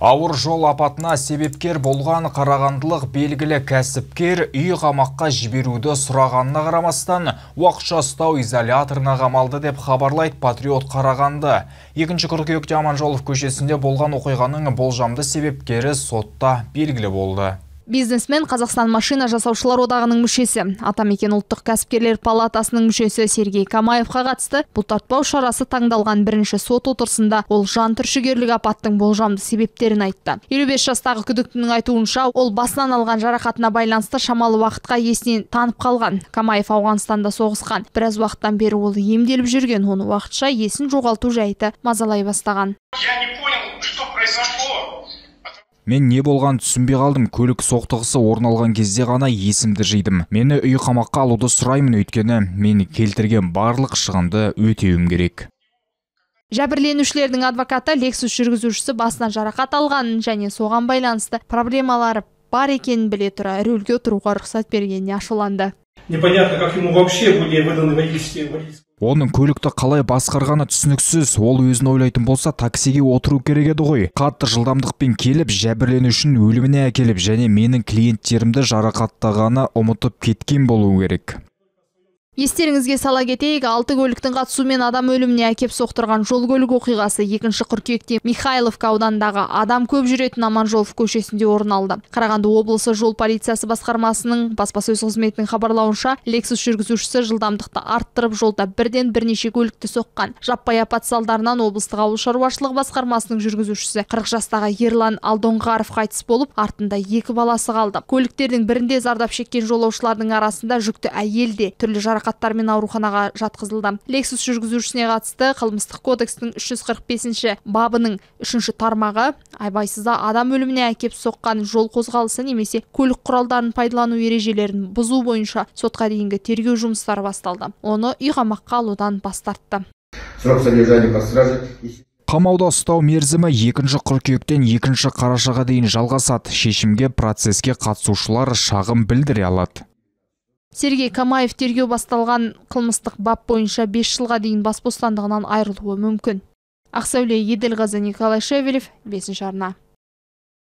Ауыр жол апатына себепкер болған қарағандылық белгілі кәсіпкер үй қамаққа жіберуді сұрағанына қарамастан уақытша ұстау изоляторына қамалды деп хабарлайды Патриот Қарағанды. Екінші қыркүйекте Аманжолов көшесінде болған оқиғаның болжамды себепкері сотта белгілі болды бизнесмен қазақстан машина жасаушылар одағының мүшесі. Атамекен ұлттық кәсіпкерлер палатасының мүшесі сергей камаевқа қатысты бұлтартпау шарасы таңдалған бірінші сот отырысында ол жан түршігерлік апаттың болжамды себептерін айтты. 55 жастағы күдіктінің айтуынша ол басынан алған жарақатына байланысты шамалы уақытқа есінен танып қалған. Камаев ауғанстанда соғысқан. Біраз уақыттан бері ол емделіп жүрген. Оны уақытша есін жоғалту жайты мазалай бастаған. Мен не болған түсінбей қалдым. Көлік соқтығысы орын алған кезде ғана есімді жидым. Мені үй қамаққа алуды сұраймын өйткені мен келтірген барлық шығынды өтеуім керек. жәбірленушілердің адвокаты лексус жүргізушісі басынан жарақат алғанын және соған байланысты проблемалары бар екенін біле тұра рөлге отыруға рұқсат бергеніне ашуланды Непонятно, как ему вообще были выданы водительские. Оның көлікті қалай басқарғаны түсініксіз. Ол өзін ойлайтын болса таксиге отыру керек еді ғой. Қатты жылдамдықпен келіп, жәбірленушінің өліміне әкеліп және менің клиенттерімді жарақаттағаны ұмытып кеткен болуы керек. Естеріңізге сала кетейік, алты көліктің қатысуымен адам өліміне әкеп соқтырған жол көлік оқиғасы екінші қыркүйекте Михайловка аудандағы адам көп жүретін Аманжолов көшесінде орын алды. Қарағанды облысы жол полициясы басқармасының баспасөз қызметінің хабарлауынша, Lexus жүргізушісі жылдамдықты арттырып жолда бірден бірнеше көлікті соққан. Жаппай апат салдарынан облыстық ауыл шаруашылығы басқармасының жүргізушісі 40 жастағы Ерлан Алдоңғаров қайтыс болып, артында екі баласы қалды. Көліктердің бірінде зардап шеккен жолаушылардың арасында жүкті әйел де түрлі жарақаттармен ауруханаға жатқызылды лексус жүргізушісіне қатысты қылмыстық кодекстің 345 бабының үшінші тармағы абайсызда адам өліміне әкеп соққан жол қозғалысы немесе көлік құралдарын пайдалану ережелерін бұзу бойынша сотқа дейінгі тергеу жұмыстары басталды оны үй қамаққа алудан бас тартты срок содержания под стражей Қамауда ұстау мерзімі екінші қыркүйектен екінші қарашаға дейін жалғасады. Шешімге процеске қатысушылар шағым білдіре алады. Сергей Камаев тергеу басталған қылмыстық бап бойынша 5 жылға дейін бас бостандығынан айырылуы мүмкін. Ақсәуле Еделғазы Николай Шевелев, 5 арна.